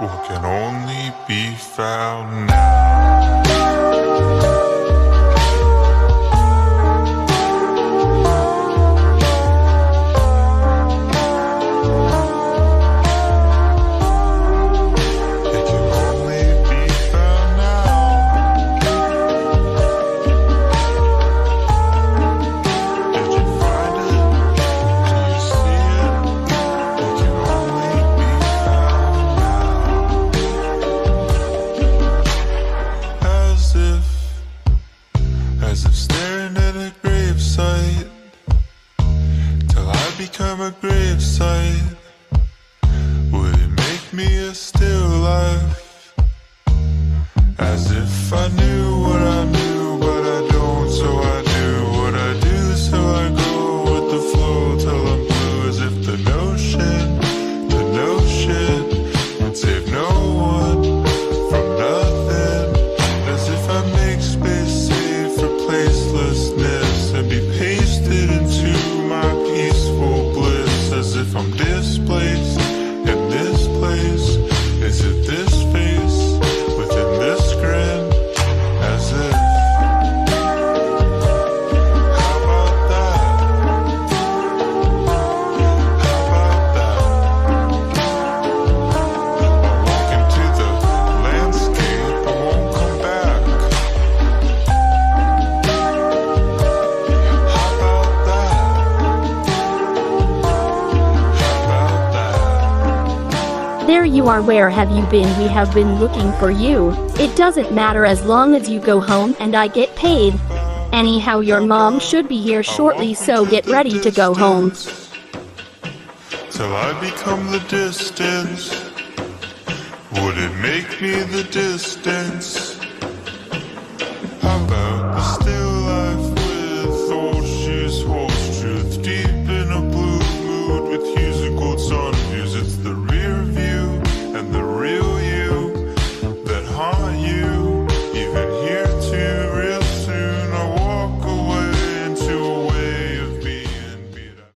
What can only be found now? If staring at a gravesite, till I become a gravesite. There you are. Where have you been? We have been looking for you. It doesn't matter as long as you go home and I get paid. Anyhow, your mom should be here shortly, so get ready to go home. till I become the distance. Would it make me the distance?